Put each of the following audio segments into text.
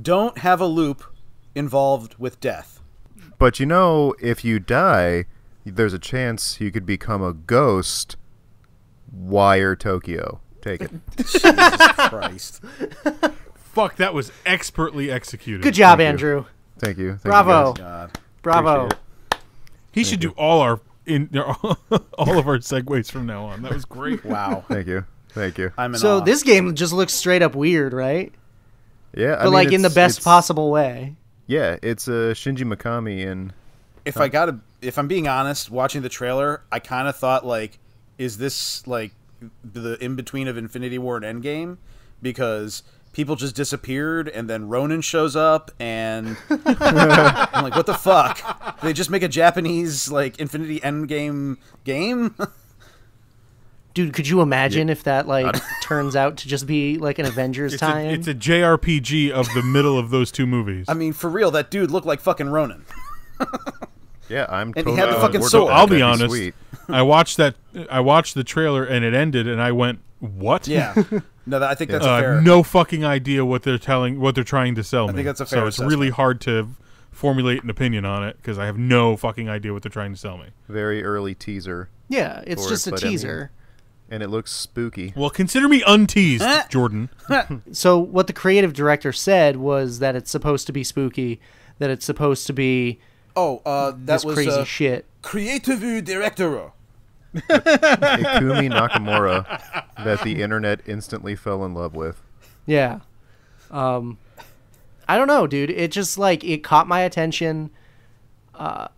don't have a loop involved with death. But you know, if you die, there's a chance you could become a ghost. Wire Tokyo. Take it. Jesus Christ. Fuck, that was expertly executed. Good job, Thank you. Andrew. Thank you. Thank Bravo. You. God. Bravo. Appreciate He should do all our in all of our segues from now on. That was great. Wow. Thank you. Thank you. I'm in So awe. this game just looks straight up weird, right? Yeah, I But mean, like in the best possible way. Yeah, it's uh, Shinji Mikami and if I gotta, if I'm being honest, watching the trailer, I kind of thought like, is this like the in between of Infinity War and Endgame? Because people just disappeared, and then Ronan shows up, and I'm like, what the fuck? They just make a Japanese like Infinity Endgame game? Dude, could you imagine if that like turns out to just be like an Avengers It's a, tie-in? it's a JRPG of the middle of those two movies. I mean, for real, that dude looked like fucking Ronan. yeah, I'm And he had the fucking board sword. that. I'll be That'd honest. sweet. I watched that. I watched the trailer and it ended, and I went, "What?" Yeah. No, that, I think that's Uh, fair. have no fucking idea what they're telling, what they're trying to sell me. think that's a so fair it's really hard to formulate an opinion on it because I have no fucking idea what they're trying to sell me. Very early teaser, yeah, it's just it, a but I mean- teaser. And it looks spooky. Well, consider me unteased. Jordan. So what the creative director said was that it's supposed to be spooky, that it's supposed to be oh, uh, that this was crazy uh, shit. creative director. Ikumi Nakamura that the internet instantly fell in love with. Yeah. Um I don't know, dude. It just like it caught my attention. Uh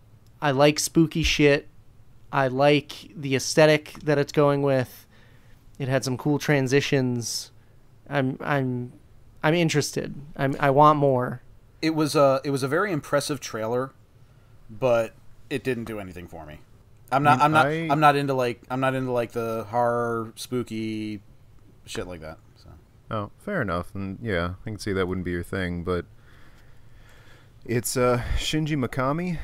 I like spooky shit. I like the aesthetic that it's going with. It had some cool transitions. I'm I'm I'm interested. I'm I want more. it was a it was a very impressive trailer, but it didn't do anything for me. I'm not mean, I'm not I- I'm not into like I'm not into like the horror spooky shit like that. So Oh, fair enough. And yeah, I can see that wouldn't be your thing, but it's uh, Shinji Mikami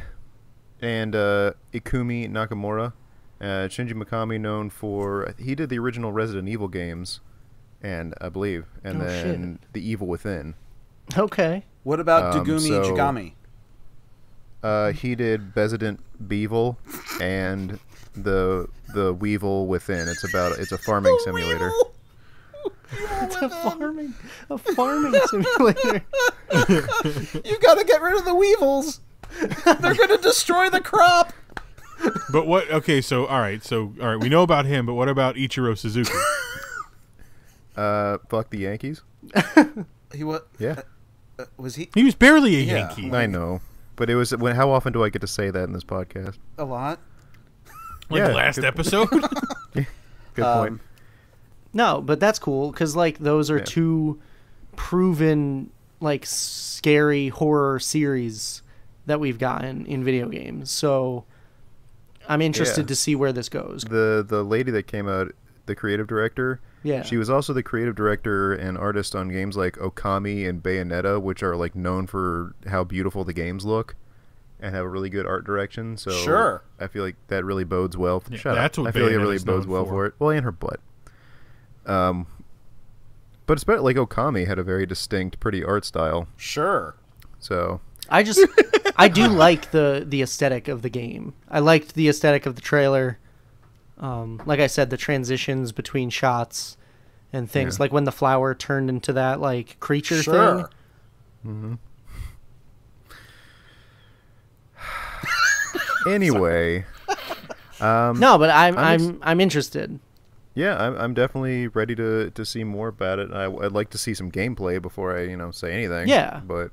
and uh, Ikumi Nakamura. Uh, Shinji Mikami, known for he did the original Resident Evil games, and I believe, and Oh, then The Evil Within. Okay. what about Um, Dugumi so- Jigami? Uh, he did Resident Beevil and the the Weevil Within. It's about it's a farming simulator. It's a farming a farming simulator. You gotta get rid of the weevils. They're gonna destroy the crop. But what? Okay, so all right, so all right, we know about him, but what about Ichiro Suzuki? Uh, fuck the Yankees. He what? Yeah, Uh, was he He was barely a Yeah. Yankee. I know, but it was when. How often do I get to say that in this podcast? a lot? Like Yeah, last good- episode. Good Um, point. No, but that's cool because like those are Yeah. two proven like scary horror series that we've gotten in video games. So I'm interested Yeah. to see where this goes. The the lady that came out, the creative director. Yeah. She was also the creative director and artist on games like Okami and Bayonetta, which are like known for how beautiful the games look and have a really good art direction. So Sure. I feel like that really bodes well. For, Yeah, shut that's up. what I feel like it really bodes well for. for it. Well, and her butt. Um, but it's better. Like Okami had a very distinct, pretty art style. Sure. So I just I do like the the aesthetic of the game. I liked the aesthetic of the trailer. Um, like I said, the transitions between shots and things, Yeah. like when the flower turned into that like creature Sure. thing. anyway, um, No, but I'm I'm I'm I'm interested. Yeah, I'm, I'm definitely ready to, to see more about it. I, I'd like to see some gameplay before I you know say anything. Yeah. but